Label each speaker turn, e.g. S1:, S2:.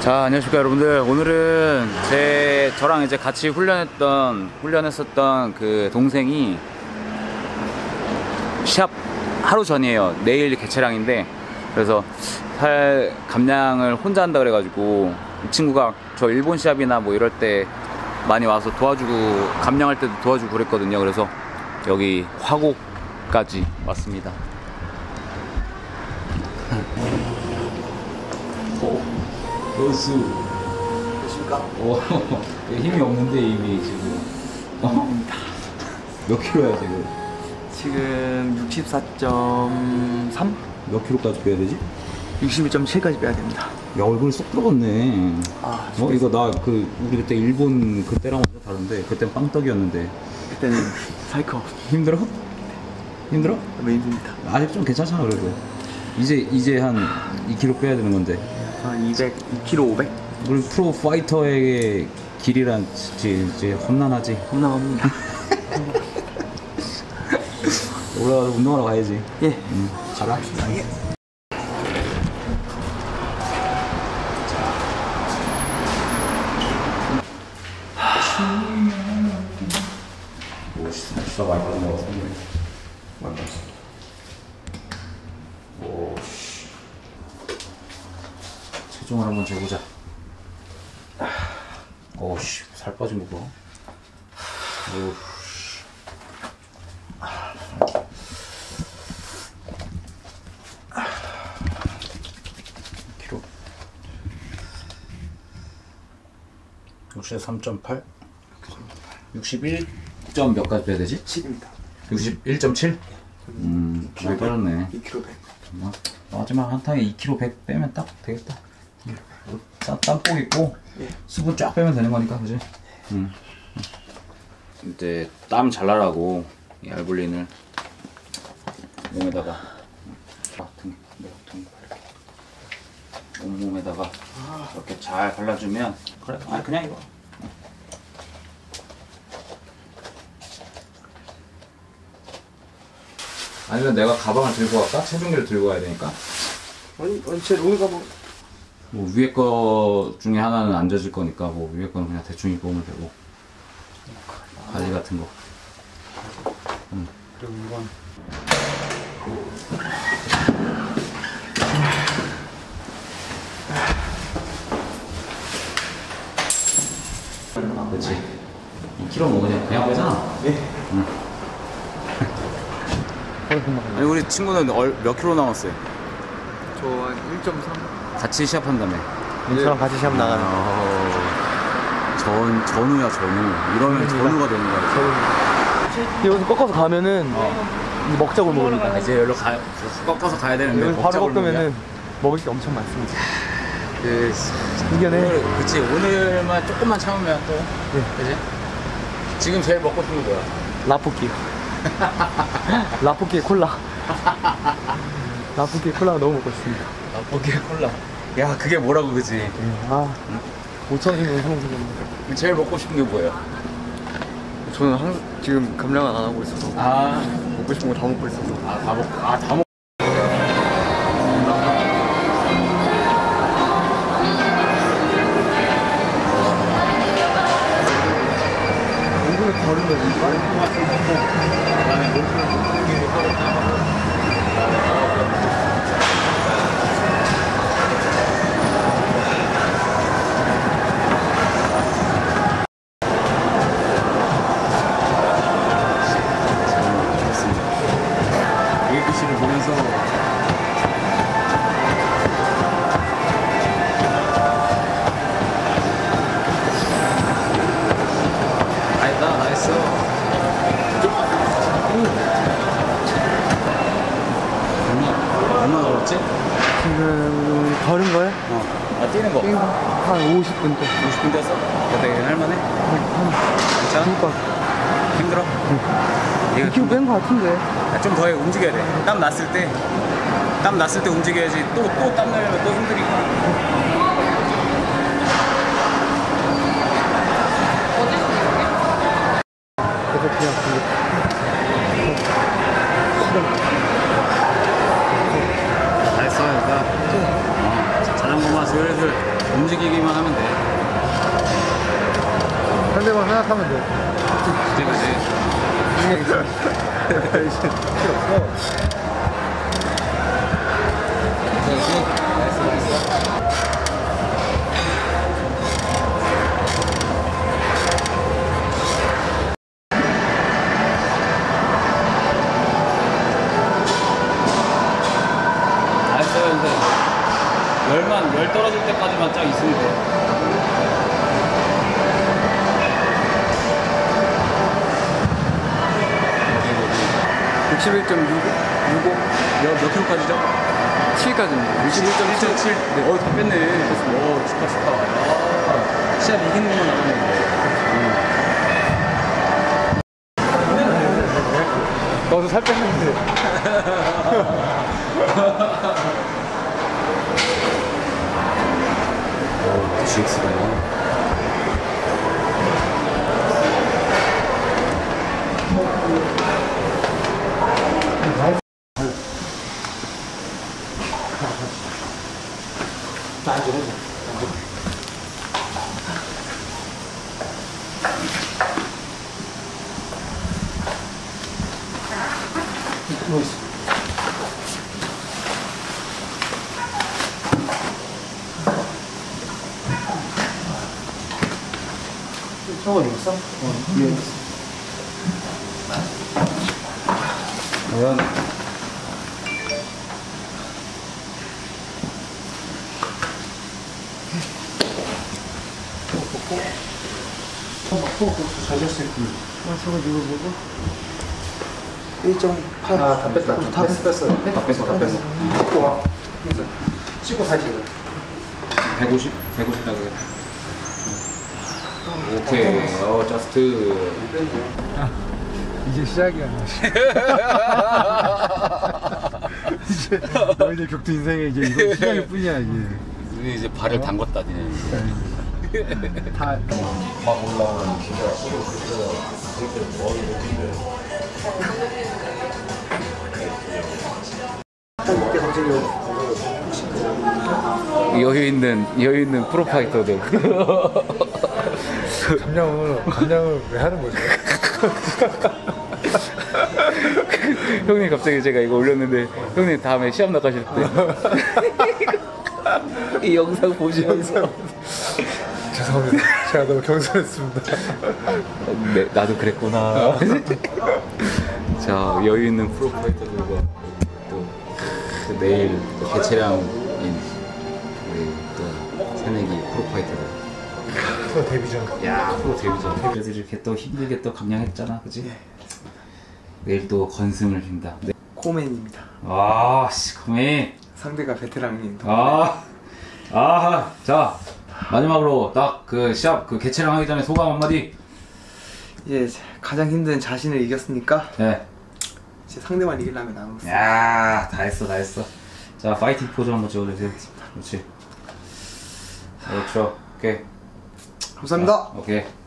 S1: 자 안녕하십니까 여러분들. 오늘은 제 저랑 이제 같이 훈련했던 훈련했었던 그 동생이 시합 하루 전이에요. 내일 개체량인데. 그래서 살 감량을 혼자 한다 그래가지고 이 친구가 저 일본 시합이나 뭐 이럴 때 많이 와서 도와주고 감량할 때도 도와주고 그랬거든요. 그래서 여기 화곡까지 왔습니다 여수
S2: 계십니까?
S1: 어, 힘이 없는데 이미 지금 어? 몇 킬로야 지금?
S2: 지금 64.3?
S1: 몇 킬로까지 빼야 되지?
S2: 61.7까지 빼야 됩니다.
S1: 야 얼굴 쏙 들어갔네
S2: 아,
S1: 어 이거 나 그 우리 그때 일본 그때랑 완전 다른데 그땐 빵떡이었는데
S2: 그때는 사이코
S1: 힘들어? 힘들어?
S2: 너무 힘듭니다.
S1: 아직 좀 괜찮잖아 그래도 이제 이제 한 2kg 빼야 되는 건데
S2: 한 200, 2kg 500?
S1: 우리 프로 파이터에게 길이란 이제, 험난하지?
S2: 험난합니다.
S1: 올라가서 운동하러 가야지.
S2: 예.
S1: 응 가라 빠진 것 같은데 많이 빠졌어 오씨 체중을 한번 재보자 오씨 살 빠진 거 봐. 키로 63.8 61 점 몇 가지 빼야 되지?
S2: 7입니다.
S1: 61.7? 음, 많이 빠졌네
S2: 2kg 100.
S1: 정말. 마지막 한 탕에 2kg 100 빼면 딱 되겠다 자, 땀복 입고
S2: 예.
S1: 수분 쫙 빼면 되는 거니까 그지? 응. 이제 땀 잘 나라고 이 알블린을 몸에다가 아, 등, 네, 등 이렇게 온몸에다가 이렇게 잘 발라주면 그래 아니 그냥 이거 아니면 내가 가방을 들고 갈까? 체중계를 들고 가야 되니까
S2: 아니, 아니 제롤 가방.
S1: 뭐 위에 거 중에 하나는 안 젖을 거니까 뭐 위에 거는 그냥 대충 입고 오면 되고. 바지 같은 거.
S2: 그리고 이건.
S1: 아, 그치. 2kg 뭐 그냥 그냥 빼잖아.
S2: 예.
S1: 아니 우리 친구는 얼, 몇 킬로 남았어요?
S2: 저 한 1.3.
S1: 같이 시합한다며
S2: 저랑 같이 시합 나가는.
S1: 어, 전, 전우야 전우 이러면 전우가 되는 거야
S2: 여기서 꺾어서 가면은 이제 먹자고 먹습니다.
S1: 아, 이제 여기로 가, 꺾어서 가야 되는데
S2: 여기서 바로
S1: 먹자고
S2: 꺾으면은 먹을 게 엄청 많습니다.
S1: 그,
S2: 이겨내.
S1: 오늘, 그치 오늘만 조금만 참으면 또
S2: 네.
S1: 그지? 지금 제일 먹고 싶은 게 뭐야?
S2: 라볶이요. 라볶이에 콜라. 라볶이에 콜라가 너무 먹고 싶습니다.
S1: 라볶이 콜라 야 그게 뭐라고 그지?
S2: 아, 5천원이면 성공입니다.
S1: 제일 먹고 싶은 게 뭐예요?
S2: 저는 항상 지금 감량을 안 하고 있어서
S1: 아,
S2: 먹고 싶은 거 다 먹고 있어서
S1: 아, 다 먹, 아, 다 먹. 어. 아 뛰는 거
S2: 한 50분 때
S1: 50분 뛰었어? 어때 할만해? 괜찮아?
S2: 그러니까
S1: 힘들어? 이거
S2: 2kg 뺀거 같은데
S1: 좀더 움직여야 돼. 땀 났을 때, 땀 났을 때 움직여야지. 또, 또 땀 나면 또 힘드니까.
S2: 그래서 그냥 그
S1: 잘했어, 그러니까. 어, 자전거만 슬슬 움직이기만 하면 돼.
S2: 상대방 생각하면 돼.
S1: 그치.
S2: 필요 없어.
S1: 열만 열 떨어질 때까지만 쫙 있으면 돼.
S2: 61.65? 몇, 몇 킬로까지죠? 7까지입니다.
S1: 61.7. 네. 어, 다 뺐네. 오, 축하, 축하. 아, 시합 이기는 것만 남았네.
S2: 너도 살 뺐는데.
S1: 오, GX가 요.
S2: 저거 있어? 어, 위에 있어. 아, 저거 누구 보고? 1.8. 아, 다 뺐다. 다 뺐어.
S1: 다 뺐어, 다 뺐어.
S2: 찍고 와. 찍고 다시.
S1: 150? 150 나가겠다. 오케이. 어, 저스트.
S2: 이제 시작이야. 이제 너희들 격투 인생에 이제 이거 시작일 뿐이야 이제.
S1: 우리 이제 발을 담궜다, 니네.
S2: 다
S1: 여유 있는, 여유 있는 프로파이터들.
S2: 감량을 감량을 왜 하는 거죠?
S1: 형님 갑자기 제가 이거 올렸는데, 형님 다음에 시합 나가실 때. 이 영상 보시면서.
S2: 죄송합니다. 제가 너무 경솔했습니다.
S1: 네, 나도 그랬구나. 자, 여유 있는 프로파이터들과 또그 내일 또 개체량인 우리 또 새내기 프로파이터들.
S2: 또 데뷔전.
S1: 야, 프로 데뷔전. 그래서 이렇게 또 힘들게 또 감량했잖아, 그지? 내일 또 건승을 빈다. 네.
S2: 코맨입니다.
S1: 아, 씨, 그만.
S2: 상대가 베테랑인.
S1: 아, 아, 자, 마지막으로 딱 그 시합 그 개체량 하기 전에 소감 한마디.
S2: 이제 가장 힘든 자신을 이겼으니까
S1: 네.
S2: 이제 상대만 이기려면 남았어.
S1: 야, 다 했어, 다 했어. 자, 파이팅 포즈 한번 찍어주세요. 그렇지. 그렇죠. 오케이.
S2: 감사합니다.
S1: 아, 오케이. 음.